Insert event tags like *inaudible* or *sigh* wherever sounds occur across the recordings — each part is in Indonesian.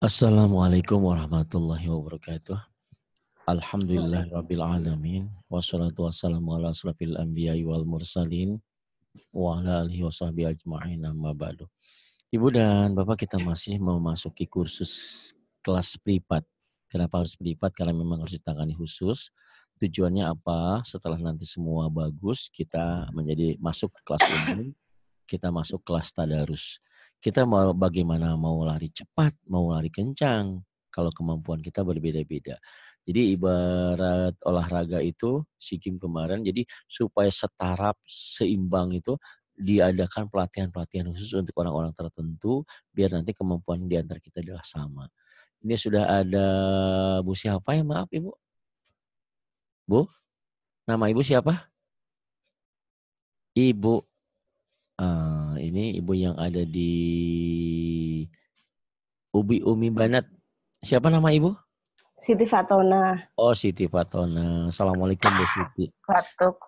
Assalamualaikum warahmatullahi wabarakatuh. Alhamdulillah rabbil alamin. Wassalatu wassalamu ala asrafil anbiya wal mursalin. Wa ala alihi wa sahbihi ajma'in amma ba'du. Ibu dan Bapak kita masih memasuki kursus kelas privat. Kenapa harus privat? Karena memang harus ditangani khusus. Tujuannya apa? Setelah nanti semua bagus, kita menjadi masuk ke kelas umum, kita masuk kelas tadarus kita mau bagaimana mau lari cepat, mau lari kencang, kalau kemampuan kita berbeda-beda. Jadi ibarat olahraga itu si Kim kemarin, jadi supaya setara, seimbang itu diadakan pelatihan-pelatihan khusus untuk orang-orang tertentu, biar nanti kemampuan di antara kita adalah sama. Ini sudah ada Bu siapa ya maaf Ibu? Bu? Nama Ibu siapa? Ibu Uh, ini ibu yang ada di Ubi Umi Banat. Siapa nama ibu? Siti Fatona. Oh, Siti Fatona. Assalamualaikum Bu Siti. Batuk.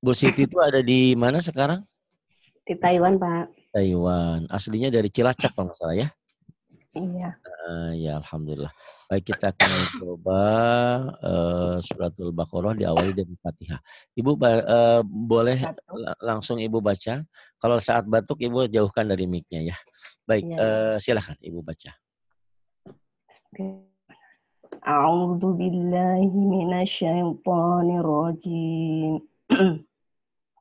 Bu Siti itu ada di mana sekarang? Di Taiwan, Pak. Taiwan. Aslinya dari Cilacap kalau nggak salah ya? Iya. Uh, ya, Alhamdulillah. Baik, kita akan coba uh, suratul Baqarah diawali dari Fatihah. Ibu uh, boleh langsung Ibu baca. Kalau saat batuk Ibu jauhkan dari mic-nya ya. Baik, ya. uh, silakan Ibu baca. A'udzu billahi minasyaitonir rajim. *clears throat*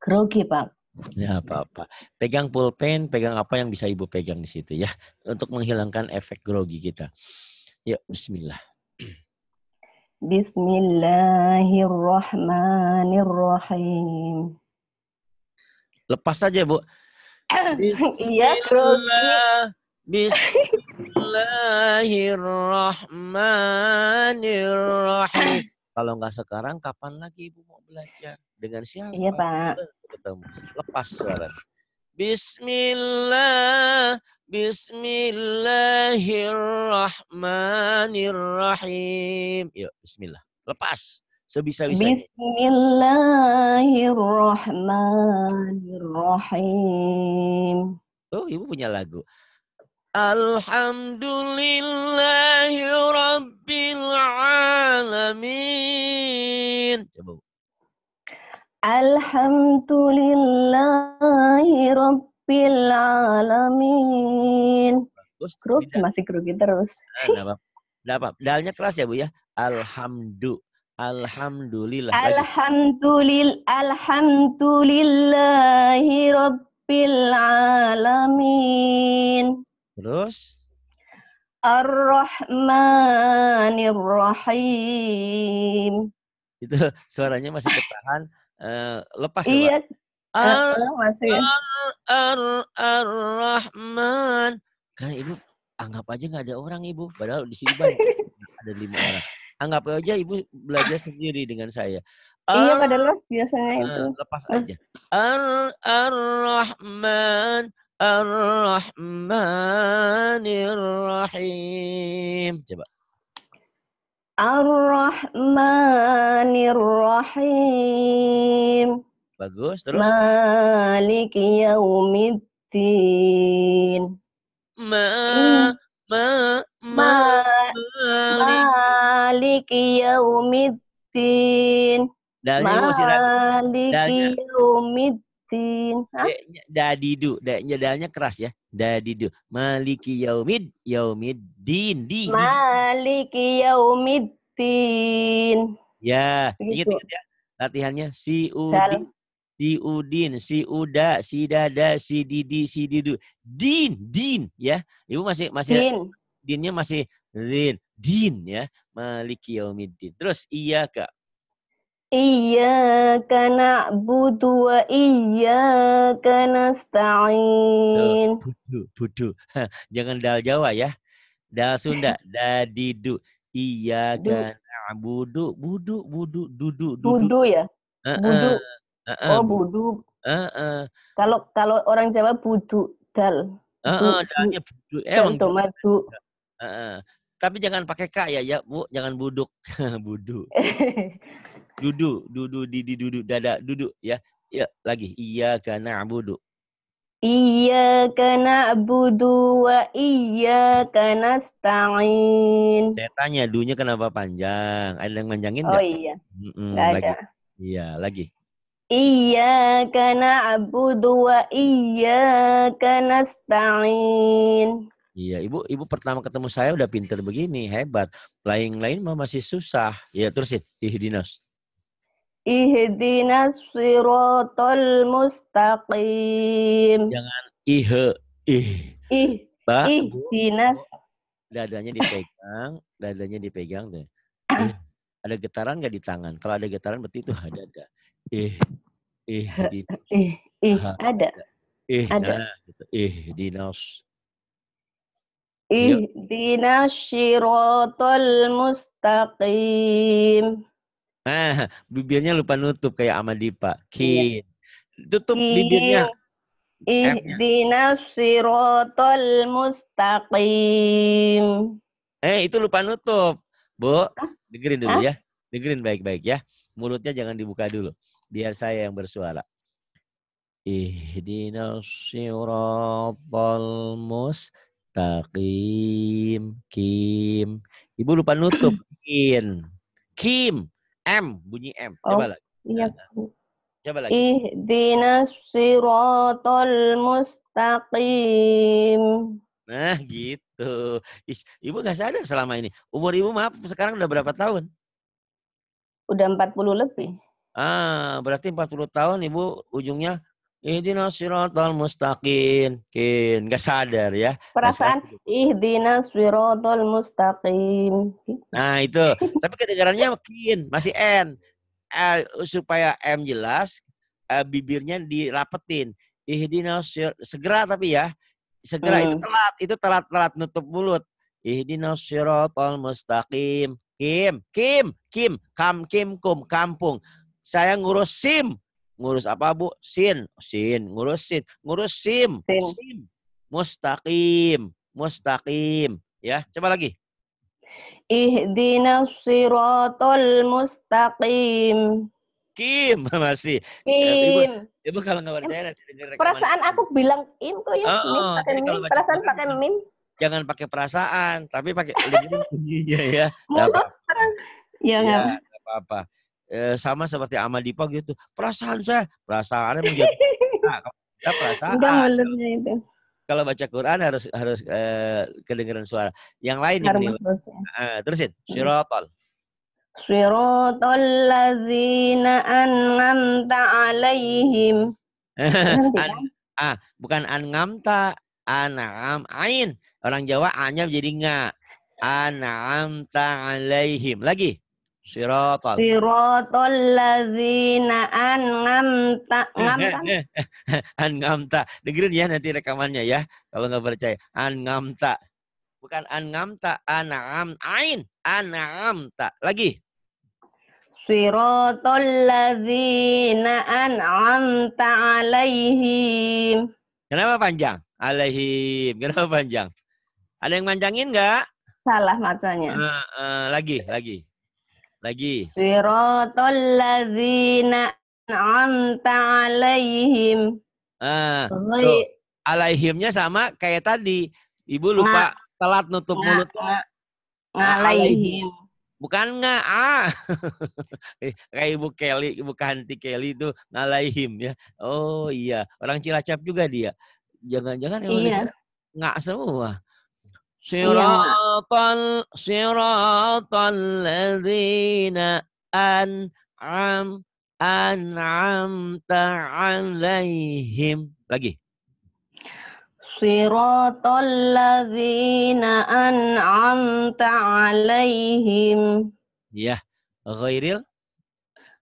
Grogi, Pak. Ya apa-apa. Pegang pulpen, pegang apa yang bisa Ibu pegang di situ ya. Untuk menghilangkan efek grogi kita. Ya, bismillah. Bismillahirrahmanirrahim. Lepas saja, Bu. *coughs* Iya, Bismillahirrahmanirrahim. Kalau nggak sekarang, kapan lagi Ibu mau belajar? Dengan siapa? Iya, Pak. Ketemu. Lepas suara. Bismillah Bismillahirrahmanirrahim. Yuk, bismillah. Lepas. Sebisa-bisanya. Bismillahirrahmanirrahim. Oh, ibu punya lagu. Alhamdulillahi Rabbil Alamin. Coba. Alhamdulillahi Rabbil alamin. Bagus. Grup masih grogi terus. Nah, apa, apa. Dalnya keras ya Bu ya. Alhamdulillah. Alhamdulillah. Alhamdulillah. Alhamdulillahi Rabbil alamin. Terus? Ar-Rahmanir Rahim. Itu suaranya masih ketahan. Uh, lepas ya, Iya. Ar, uh, masih. Ar, ar, Rahman. Karena ibu anggap aja nggak ada orang ibu, padahal di sini banyak *laughs* ada lima orang. Anggap aja ibu belajar sendiri dengan saya. Ar, iya pada los biasanya itu. Lepas aja. Ar, ar, Rahman. Ar-Rahmanir Rahim. Coba. Ar-Rahmanir Rahim. Bagus, terus? Maliki yaumiddin. Ma, ma, ma, maliki yaumiddin. Maliki yaumiddin. Dadidu, dadanya keras ya. Dadidu. Maliki yaumid, yaumiddin. Di, Maliki yaumiddin. Ya, ingat, ingat ya. Latihannya si udin si udin, si uda, si dada, si didi, si didu. Din, din ya. Ibu masih masih din. dinnya masih din, din ya. Maliki yaumiddin. Terus iya Kak. Iyyaka na'budu wa iyyaka nasta'in. Budu, budu. Jangan dal Jawa ya. Dal Sunda, *laughs* dadidu. Iyyaka na'budu, budu, budu, dudu, dudu. Budu ya? Budu. Uh, oh, budu. Uh, uh. Kalau kalau orang Jawa budu dal. Uh, uh, dalnya budu. Eh, Emang madu. Uh, uh. Tapi jangan pakai k ya, ya bu, jangan buduk, *laughs* budu. *laughs* dudu, dudu, di, di, dudu, dada, duduk ya. Ya, lagi. Iya karena budu. Iyyaka na'budu wa iyyaka nasta'in. Saya tanya, dunya kenapa panjang? Ada yang manjangin Oh nggak? iya, lagi. ada. Iya, lagi. Iyyaka na'budu wa iyyaka nasta'in. Iya, ibu, ibu pertama ketemu saya udah pinter begini, hebat. Lain-lain mah masih susah. Iya, terusin. Ihdinas. Ihdinas siratal mustaqim. Ihe, ih. Ih, Ba, ihdinas dadanya dipegang, dadanya dipegang deh. Ih, ada getaran nggak di tangan? Kalau ada getaran berarti itu dada. Ih, ih, di, ih, ih, Ha. ada. ih, Ada. nah, gitu. ih, dinas. Yuk. Ihdinas siratal mustaqim. Ah, bibirnya lupa nutup kayak Amadipa. Iya. Kin. Tutup bibirnya. Ihdinas siratal mustaqim. Eh, itu lupa nutup. Bu, dengerin dulu Hah? ya. Dengerin baik-baik ya. Mulutnya jangan dibuka dulu. Biar saya yang bersuara. Ihdinas siratal mustaqim. Kim. Ibu lupa nutup. Kin. Kim. M. Bunyi M. Coba Oh. lagi. Iya. Coba lagi. Ihdinas siratal mustaqim. Nah gitu. Is, ibu nggak sadar selama ini. Umur ibu maaf sekarang udah berapa tahun? Udah 40 lebih. Ah, berarti 40 tahun ibu ujungnya Ihdinas siratal mustaqim. Kin, nggak sadar ya. Perasaan sadar. ihdinas siratal mustaqim. Nah, itu. Tapi kedengarannya kin, masih N. Eh, supaya M jelas, eh, bibirnya dirapetin. Ihdinas sir- segera tapi ya. Segera itu Hmm. telat, itu telat-telat nutup mulut. Ihdinas siratal mustaqim. Kim, Kim, Kim, kam Kim kum kampung. Saya ngurus SIM. Ngurus apa, Bu? SIN, SIN, ngurus SIN, ngurus SIM. SIM. SIM. Mustaqim, mustaqim. Ya, coba lagi. Ihdinas siratal mustaqim. Kim *laughs* masih. Ibu, Kim. ibu kalau nggak percaya Perasaan aku bilang im kok ya. Oh, oh, pakai mim. Perasaan pakai mim. jangan pakai perasaan, tapi pakai *laughs* dengerin bunyinya ya. Mulut. Ya Ya, nggak nggak apa-apa. Eh, sama seperti Amadipa gitu. Perasaan saya, perasaannya menjadi *laughs* nah, kita perasaan. Enggak mulutnya itu. Kalau baca Quran harus harus eh, kedengeran suara. Yang lain nih. Eh, terusin. Syiratal. Siratal ladzina an'amta alaihim. *laughs* Kan? bukan an'amta, an'am ain. Orang Jawa a-nya jadi nga. An'amta alaihim. Lagi. Syiratal. Siratal ladzina an'amta ngamta. *laughs* An'amta. Dengerin ya nanti rekamannya ya. Kalau nggak percaya. An'amta. Bukan an'amta, an'am ain. An'amta. Lagi. Siratal ladzina an'amta alaihim. Kenapa panjang? Alaihim. Kenapa panjang? Ada yang manjangin nggak? Salah macanya. Eh, eh, lagi, lagi. Lagi. Siratal ladzina an'amta alaihim. Ah, Ghai- alaihimnya sama kayak tadi. Ibu lupa telat nutup nga- mulut. nga- Ah, Ngalaihim. Bukan nggak ah. *laughs* Kayak Ibu Kelly, Ibu Kanti Kelly itu ngalaihim ya. Oh iya, orang Cilacap juga dia. Jangan-jangan Iya. nggak semua. Iya, Siratal siratal ladzina an'am an'amta alaihim. Lagi. Siratal ladzina an'amta alaihim. Ya. Ghairil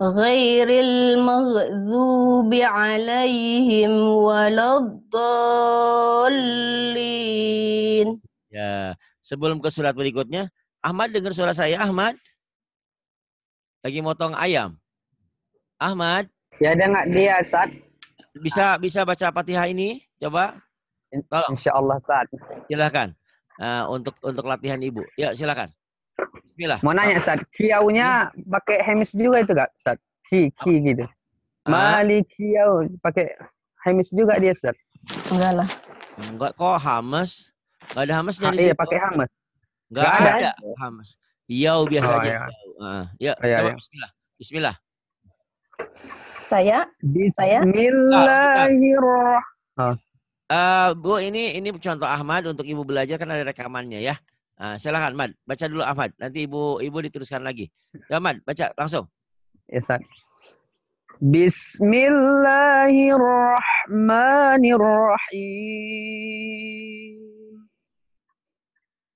Ghairil maghdubi alaihim waladdallin. Ya, sebelum ke surat berikutnya, Ahmad dengar suara saya, Ahmad. Lagi motong ayam. Ahmad, Ya dengar dia saat bisa bisa baca Fatihah ini? Coba Tolong. insya Allah saat. silakan. Ah, untuk untuk latihan Ibu. Ya, silakan. Bismillah. Mau nanya saat kiaunya pakai hemis juga itu gak saat ki ki gitu. Ah, Mali kiau pakai hemis juga dia saat. Enggak lah. Enggak kok hamas. Enggak ada hamasnya Ha, di iya situ. pakai hamas. Enggak Nggak ada, ada. hamas. Yau biasa Oh, aja. ya. Ah, ya, Iya, coba iya. bismillah. Bismillah. Saya Bismillahirrahmanirrahim. Eh, Bu, ini ini contoh Ahmad untuk Ibu belajar kan ada rekamannya ya. Ah, silakan Ahmad, baca dulu Ahmad. Nanti Ibu Ibu diteruskan lagi. Ya Ahmad, baca langsung. Ya, Ustaz. Bismillahirrahmanirrahim.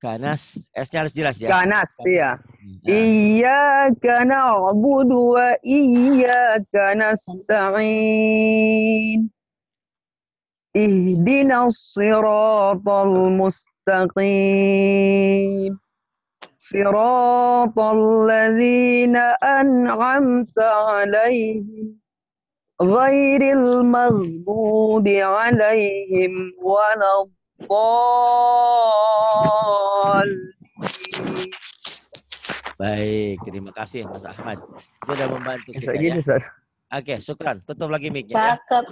Kanas, S-nya harus jelas ya. Kanas, ya. Nah, Iyyaka na'budu wa iyyaka nasta'in. Ihdinas siratal mustaqim. Siratal ladzina an'amta 'alaihim ghairil maghdubi 'alaihim Baik, terima kasih Mas Ahmad. Itu sudah membantu kita ya. Ustaz. Oke, syukran. Tutup lagi mic-nya ya. cakep.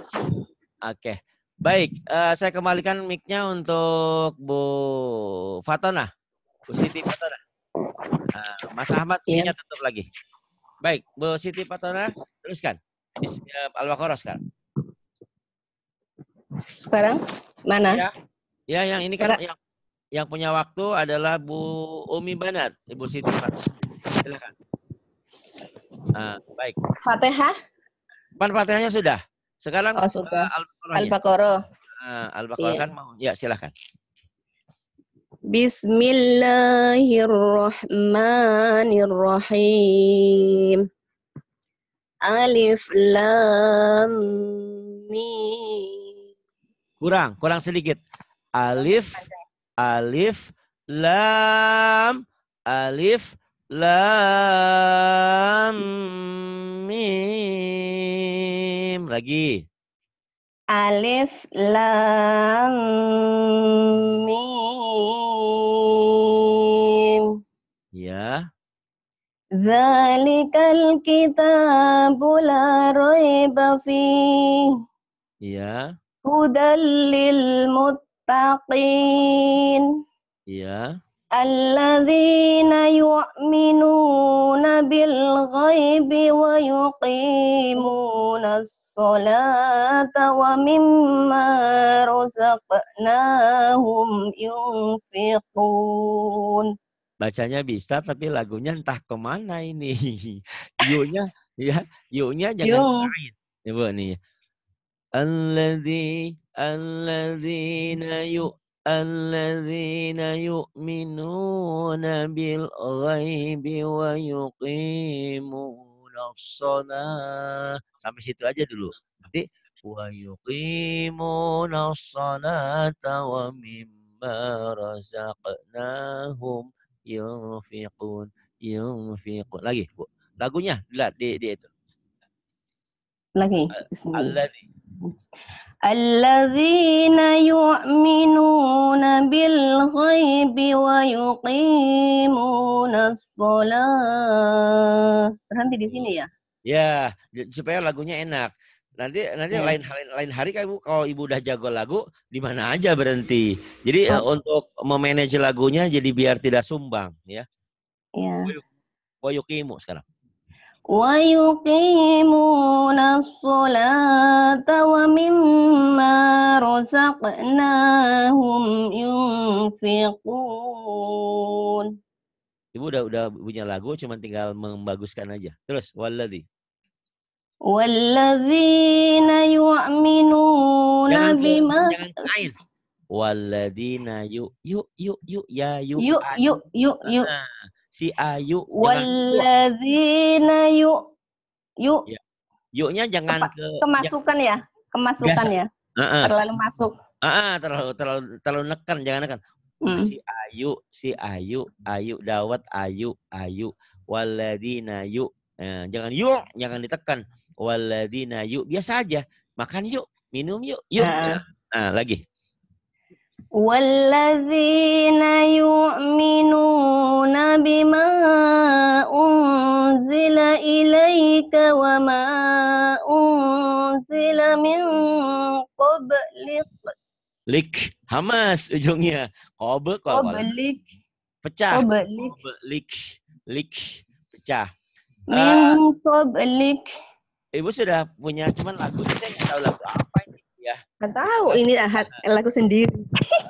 Oke. Baik, eh, saya kembalikan mic-nya untuk Bu Fatona. Bu Siti Fatona. Nah, Mas Ahmad mic-nya tutup lagi. Baik, Bu Siti Fatona, teruskan. Al-Baqarah sekarang. Sekarang mana? Ya. Ya, yang ini kan yang yang punya waktu adalah Bu Umi Banat, Ibu Siti. Silakan. Ah, baik. Fatihah? Pan Fatihahnya sudah. Sekarang Oh, sudah. eh. Al-Baqarah. Ah, Al-Baqarah Iya. kan mau. Ya, silakan. Bismillahirrahmanirrahim. Alif Lam Mim. Kurang, kurang sedikit. Alif, alif, lam, alif, lam, mim. Lagi. Alif Lam Mim. Ya, Zalikal kitabu la raiba fih. ya, Hudal lil muttaqin. Iya. Alladzina yu'minuna bil ghaibi wa yuqimuna as-salata wa mimma razaqnahum yunfiqun. Bacanya bisa tapi lagunya entah ke mana ini. *laughs* Yuknya ya, yuknya jangan lain. Ya, Bu nih. Alladzi alladzina yu, alladzina yu'minuna bil ghaibi wa yuqimuna shalah. Sampai situ aja dulu. Nanti wa yuqimuna sholata wa mimma razaqnahum yunfiqun yunfiqun lagi Bu. Lagunya lihat di di itu. lagi Bismillah. Alladzi الذين يؤمنون بالغيب ويقيمون الصلاة berhenti di sini ya Ya, di- supaya lagunya enak. Nanti nanti Ya. lain lain lain hari kan Ibu kalau Ibu udah jago lagu di mana aja berhenti. Jadi eh, untuk memanage lagunya jadi biar tidak sumbang ya. ya Wa yuqimu sekarang. ويقيمون الصلاة ومما رزقناهم ينفقون Ibu udah udah punya lagu cuma tinggal membaguskan aja. Terus waladzi. والذين يؤمنون Jangan ke- بما jangan ke ain. Waladina yuk yuk yuk yuk ya yuk. yuk ayu. yuk yuk yuk Nah, si ayu walladzina yu yu. Iya. Ya. yuknya jangan ke, kemasukan ya, kemasukan ya? Terlalu masuk. Ah terlalu terlalu terlalu nekan jangan nekan hmm. si ayu si ayu ayu dawat ayu ayu Waladina yu eh, jangan yuk jangan ditekan. Waladina yuk biasa aja. Makan yuk minum yuk yuk nah, lagi. والذين يؤمنون بما أنزل إليك وما أنزل من قبلك Lik, hamas ujungnya. Kobe kalau قبلك pecah. قبلك Kobe, lik, lik, pecah. من قبلك Ibu sudah punya cuman lagu, saya nggak tahu lagu apa ini. Ya, Nggak tahu ini hak lagu sendiri.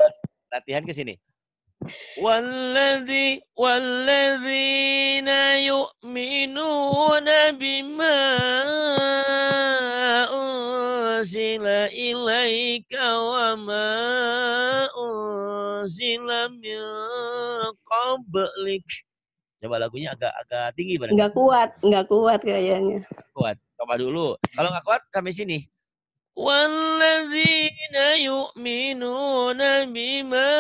*laughs* latihan ke sini. والذي والذين يؤمنون بما أنزل إليك وما أنزل من قبلك Coba lagunya agak agak tinggi barang. Nggak kuat, nggak kuat kayaknya. kuat. Coba dulu. Kalau nggak kuat kami sini. والذين يؤمنون بما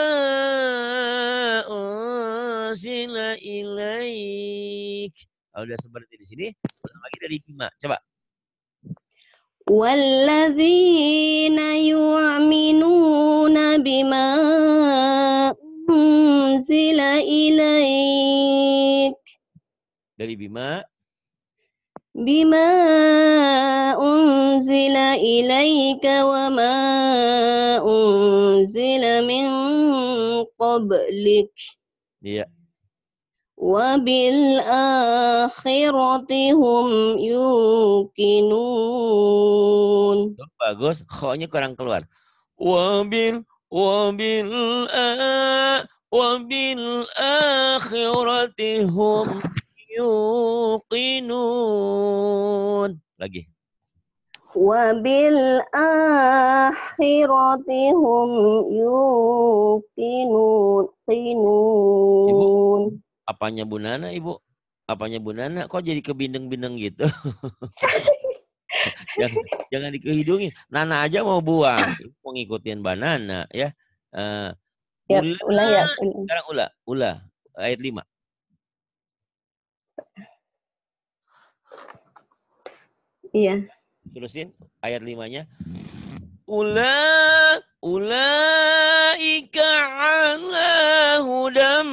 أنزل إليك. Kalau udah seperti di sini, ulang lagi dari bima. Coba. والذين يؤمنون بما أنزل إليك Dari bima. بما أنزل إليك وما أنزل من قبلك Iya. وبالآخرة هم يوقنون Tuh, bagus. Kho-nya kurang keluar. Wabil wabil a wabil akhirati hum yuqinun. Lagi. Wabil akhiratihum hum yuqinun. Ibu, apanya Bu Nana, Ibu? Apanya Bu Nana? Kok jadi kebindeng-bindeng gitu? *laughs* jangan, jangan dikehidungin. Nana aja mau buang. Mau ngikutin banana ya. Uh, ya, ula, ula ya. Sekarang ula, ula. Ayat 5. Iya. Terusin ayat limanya. Ula ula ika ala hudam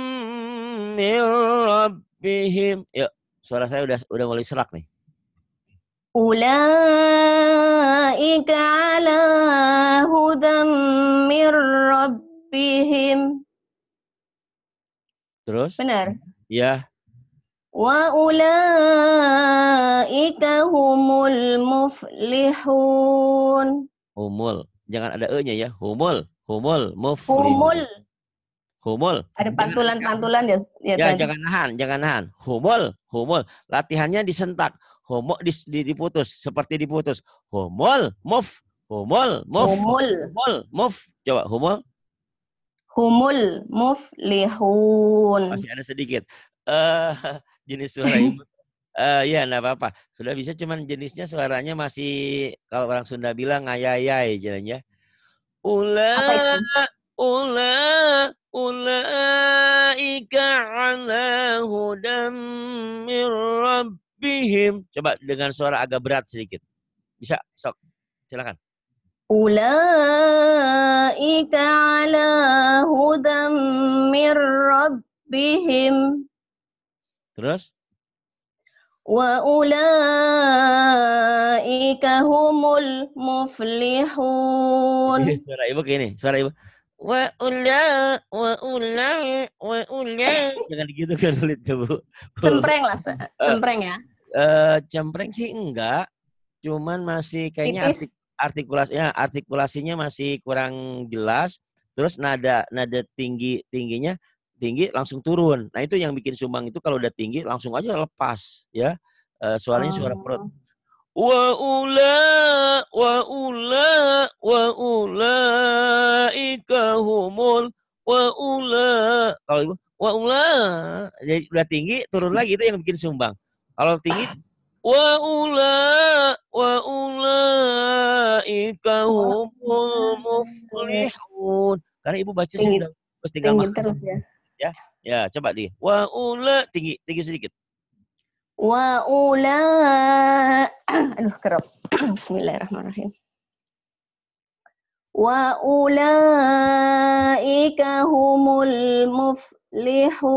min rabbihim. Ya, suara saya udah udah mulai serak nih. Ulaika ala hudam min rabbihim. Terus? Benar. Ya. Waulaika humul muflihun. Humul. Jangan ada e-nya ya. Humul. Humul muflihun. Humul. Humul. Ada pantulan-pantulan ya. Ya, ya jangan nahan, jangan nahan. Humul, humul. Latihannya disentak. Humul dis, diputus, seperti diputus. Humul, muf. Humul, muf. Humul. Humul, muf. Coba humul. Humul muflihun. Masih ada sedikit. Eh uh, jenis suara ibu. Eh, uh, ya, enggak apa-apa. Sudah bisa, cuman jenisnya suaranya masih kalau orang Sunda bilang ngayayai jalannya. Ula, ula, ula ika ala hudam mir rabbihim. Coba dengan suara agak berat sedikit. Bisa, sok. Silakan. Ulaika ala hudam mir rabbihim. Terus? Wa ulaika humul muflihun. Suara ibu gini, suara ibu. Wa ula wa ula wa ula. Jangan gitu kan sulit coba. Ya, cempreng lah, eh, cempreng ya. Eh, uh, cempreng sih enggak. Cuman masih kayaknya artik, artikulasinya artikulasinya masih kurang jelas. Terus nada nada tinggi tingginya tinggi langsung turun. Nah itu yang bikin sumbang itu kalau udah tinggi langsung aja lepas ya. Eh, suaranya suara perut. Oh. Wa ula wa ula wa ulaika humul wa ula. Kalau ibu wa ula jadi udah tinggi turun lagi itu yang bikin sumbang. Kalau tinggi wa ula wa ulaika humul muflihun. Karena ibu baca sih udah terus tinggal terus ya. Ya, coba di. Wa ula tinggi, tinggi sedikit. Wa ula *clears throat* Aduh kerap. *clears throat* Bismillahirrahmanirrahim. Wa ulaika humul muflihun.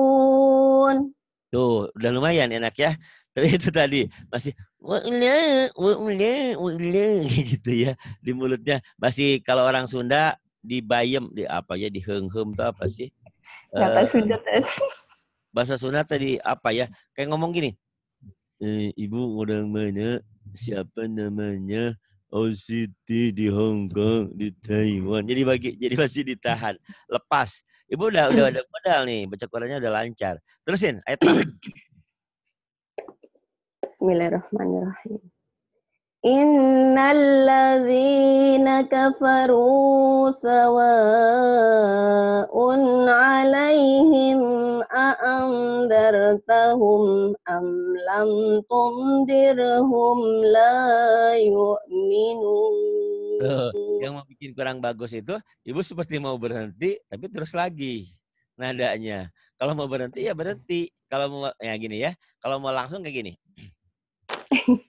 Tuh, udah lumayan enak ya. *laughs* Tapi itu tadi masih wa ula, wa ula, wa ula *laughs* gitu ya di mulutnya. Masih kalau orang Sunda di bayem di apa ya di heng-hem tuh apa sih? Tahu Eh, sudah tadi. *laughs* bahasa Sunda tadi apa ya? Kayak ngomong gini. "Eh, ibu orang mana? Siapa namanya? Oh Siti di Hong Kong, di Taiwan. Jadi bagi jadi masih ditahan. Lepas. Ibu udah udah ada modal nih, baca Qurannya udah lancar. Terusin ayat 6. *coughs* Bismillahirrahmanirrahim. Innal ladzina kafaru sawa'un 'alaihim a'andartahum am lam tundirhum la yu'minun. Tuh, yang mau bikin kurang bagus itu, ibu seperti mau berhenti, tapi terus lagi nadanya. Kalau mau berhenti ya berhenti. Kalau mau ya gini ya, kalau mau langsung kayak gini. *laughs*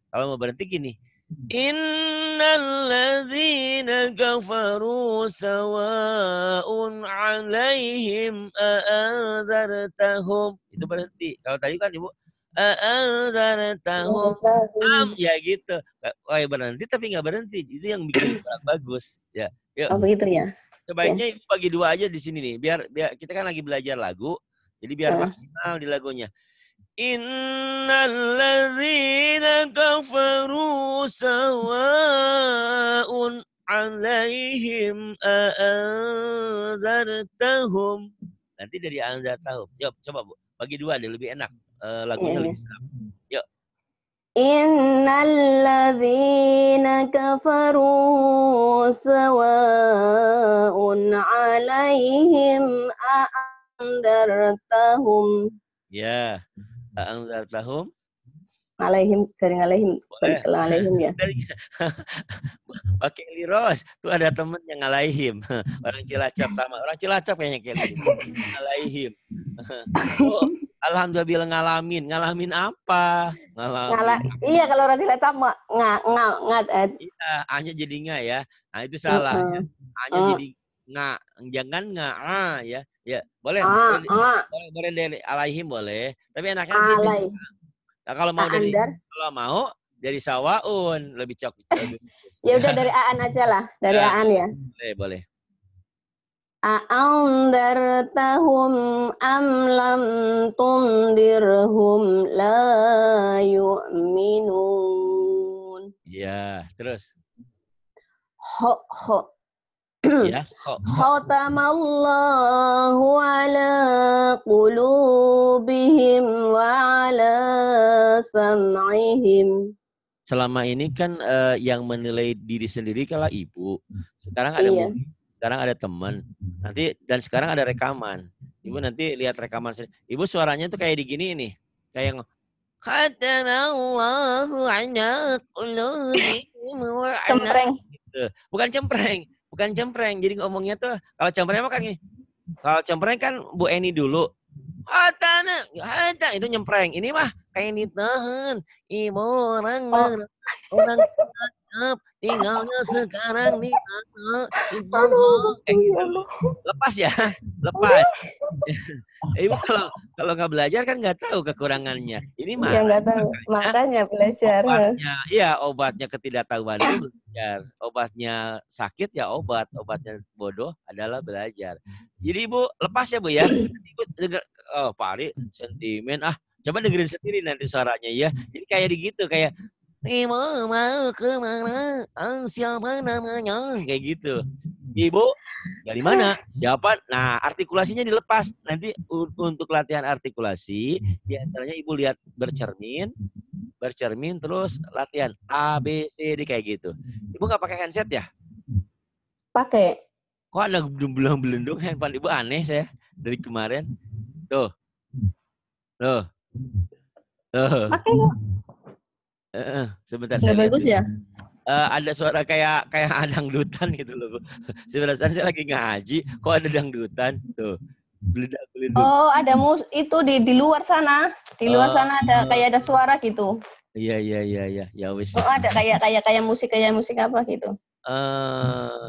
Kalau mau berhenti gini. Innal ladzina kafaru sawa'un 'alaihim a'anzartahum. Itu berhenti. Kalau tadi kan Ibu a'anzartahum am ya gitu. Kayak berhenti tapi nggak berhenti. Itu yang bikin *coughs* bagus. Ya. Oh begitu ya. Sebaiknya Ibu bagi dua aja di sini nih. Biar biar kita kan lagi belajar lagu. Jadi biar maksimal di lagunya. Innal ladzina kafaru sawa'un 'alaihim a'anzartahum. Nanti dari anzartahum. Yuk, coba Bu. Bagi dua deh lebih enak. Eh, lagunya lebih seram. Innal ladzina kafaru sawa'un 'alaihim a'andartahum Ya. Anzartahum. alaihim garing alaihim alaihim ya. Dari- *laughs* *laughs* Pakai liros. Tuh ada temen yang ngalaihim. *laughs* Orang Cilacap sama. Orang Cilacap kayaknya kayak gitu. Ngalaihim. oh, Alhamdulillah ngalamin. Ngalamin apa? Ngalamin. Ngala, iya kalau orang Cilacap sama nga nga ngat eh, Iya, A-nya jadi nga ya. Nah, itu salah. mm-mm. A-nya Mm. jadi nga. Jangan nga A ya. Ya, boleh. ah boleh, ah boleh, boleh dari alaihim boleh. Tapi enaknya alai Nah, kalau mau dari aandar kalau mau dari sawaun lebih cok. lebih bagus. ya udah dari aan aja lah dari Ya. aan ya Boleh, boleh. A'andartahum am lam tundirhum la yu'minun. Ya, terus. Ho ho. Ya, *clears throat* kok. Khatamallahu ala qulubihim wa ala sam'ihim. Selama ini kan eh, yang menilai diri sendiri kalau ibu. Sekarang ada Iya. movie, sekarang ada teman. Nanti dan sekarang ada rekaman. Ibu nanti lihat rekaman sendiri. Ibu suaranya tuh kayak di gini nih. Kayak ngo- Khatamallahu ala qulubihim wa ala Cempreng. bukan cempreng, bukan cempreng. Jadi ngomongnya tuh kalau cempreng mah kan gini. Kalau cempreng kan Bu Eni dulu. Hatana, hata itu nyempreng. Ini mah kayak ditahan. Ibu orang Oh. Orang tinggalnya sekarang mana? Ibu gitu. Lepas ya, lepas. *laughs* Ibu kalau kalau nggak belajar kan nggak tahu kekurangannya. Ini mah Ya nggak tahu. Makanya belajar. obatnya iya obatnya ketidaktahuan itu belajar obatnya sakit ya obat obatnya bodoh adalah belajar jadi ibu lepas ya bu ya ibu denger oh Pak Ali sentimen ah coba dengerin sendiri nanti suaranya ya jadi kayak gitu kayak Ibu mau ke mana? Ah, siapa namanya? Kayak gitu. Ibu, dari mana? Siapa? Nah, artikulasinya dilepas. Nanti untuk latihan artikulasi, di antaranya Ibu lihat bercermin, bercermin terus latihan A, B, C, D kayak gitu. Ibu nggak pakai handset ya? Pakai. Kok ada belang belendung handphone Ibu aneh saya dari kemarin. Tuh. Tuh. Tuh. Pakai kok. Eh, sebentar saya bagus ya? Eh, ada suara kayak kayak ada dangdutan gitu loh. Sebenarnya saya lagi ngaji, kok ada dangdutan tuh. Beledak belendung. Oh, ada mus itu di di luar sana. Di luar Oh. sana ada kayak ada suara gitu. Iya iya iya iya. Ya wis. Oh, ada kayak kayak kayak musik kayak musik apa gitu. Eh,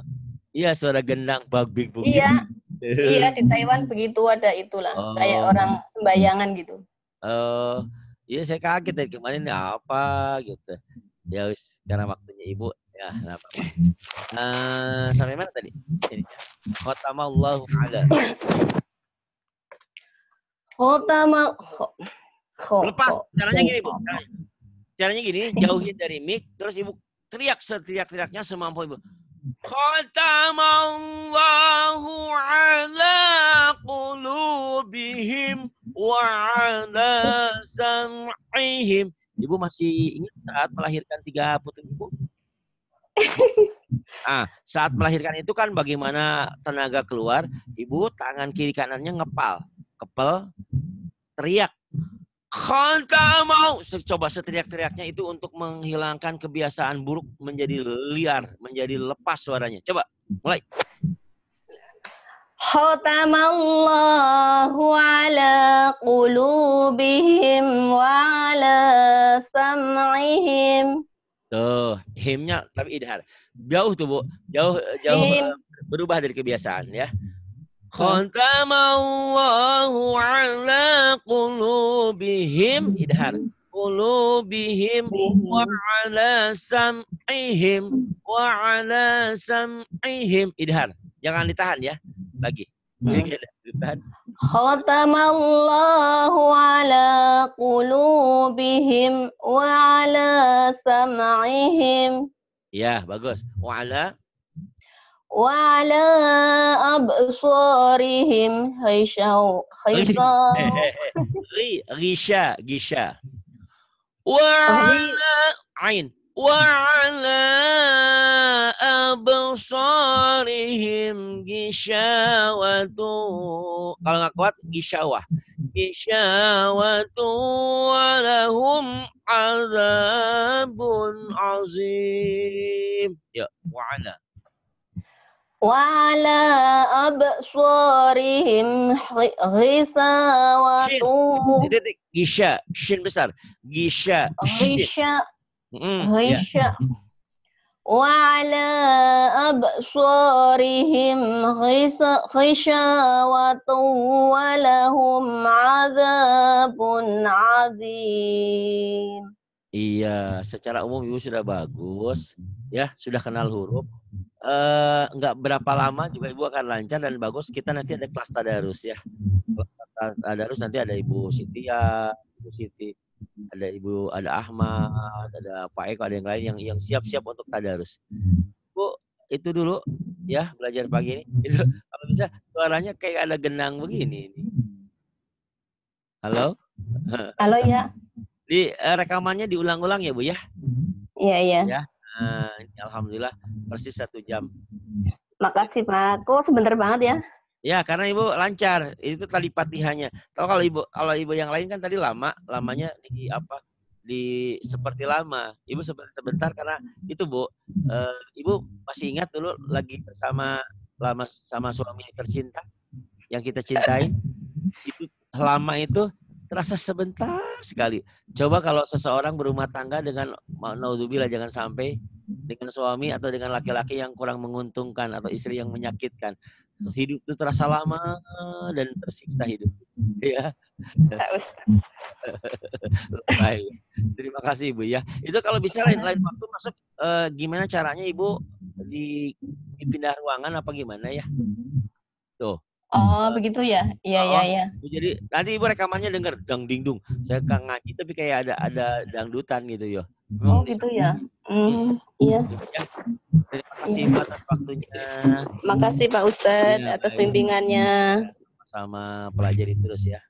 iya suara gendang bugik. Iya, iya *laughs* di Taiwan begitu ada itulah. Oh. Kayak orang sembayangan gitu. Eh, iya saya kaget dari kemarin ini apa gitu. Ya wis karena waktunya ibu ya nggak apa-apa. Eh, sampai mana tadi? Ini. Khotamallahu ala. *laughs* Khotama kho, kho, Lepas. Caranya gini, Bu. Caranya, caranya gini, jauhin dari mic, terus Ibu teriak seteriak-teriaknya semampu Ibu. Khatamallahu ala qulubihim wa ala sam'ihim. Ibu masih ingat saat melahirkan tiga putri Ibu? *laughs* Ah, saat melahirkan itu kan bagaimana tenaga keluar, Ibu tangan kiri kanannya ngepal, kepel, teriak mau coba seteriak-teriaknya itu untuk menghilangkan kebiasaan buruk menjadi liar, menjadi lepas suaranya. Coba mulai. Khatamallahu ala qulubihim wa ala sam'ihim. Tuh, himnya tapi idhar. Jauh tuh, Bu. Jauh jauh Him. berubah dari kebiasaan ya. Khatamallahu ala qulubihim idhar. Qulubihim wa ala sam'ihim wa ala sam'ihim idhar. Jangan ditahan ya. Lagi. Kayak ditahan. Khatamallahu ala qulubihim wa ala sam'ihim Ya, bagus. Wa ala ri gisha gisha. Wa Ri- ala ain. Wa ala absarihim gishawatu. Kalau nggak kuat gishawah. Gishawatu wa lahum azabun azim. Ya, wa وعلى أبصارهم غساوة غشاء شن بسر غشاء غشاء غشاء. وعلى أبصارهم غشاوة ولهم عذاب عظيم. Iya, secara umum ibu sudah bagus, ya. Sudah kenal huruf, Eh, nggak berapa lama juga ibu akan lancar dan bagus. Kita nanti ada kelas tadarus ya. Kelas tadarus nanti ada ibu Siti ya, ibu Siti, ada ibu, ada Ahmad, ada Pak Eko, ada yang lain yang yang siap-siap untuk tadarus. Bu, itu dulu ya belajar pagi ini. *laughs* Itu kalau bisa suaranya kayak ada genang begini. Ini. Halo, Halo ya di eh, rekamannya diulang-ulang ya bu ya. Iya iya Ya. Nah, ini alhamdulillah persis satu jam. Makasih Pak Kok sebentar banget ya Ya, karena ibu lancar. Itu tali patihannya. Tahu kalau ibu kalau ibu yang lain kan tadi lama, lamanya di apa? Di seperti lama. Ibu sebentar, karena itu bu, eh, ibu masih ingat dulu lagi bersama lama sama suami tercinta yang kita cintai. Itu lama itu terasa sebentar sekali. Coba kalau seseorang berumah tangga dengan nauzubillah jangan sampai dengan suami atau dengan laki-laki yang kurang menguntungkan atau istri yang menyakitkan. Terus hidup itu terasa lama dan tersiksa hidup. Ya, *laughs* baik. Terima kasih Ibu ya. Itu kalau bisa lain lain waktu masuk eh, gimana caranya Ibu di dipindah ruangan apa gimana ya? Oh, hmm. begitu ya? Iya, iya, oh, iya. Jadi nanti ibu rekamannya denger dang dung. Saya kan ngaji tapi kayak ada ada dangdutan gitu ya. Oh, gitu ya. Hmm, iya. Ya. Terima kasih iya. atas waktunya. Makasih Pak Ustadz ya, atas bimbingannya. Sama pelajari terus ya.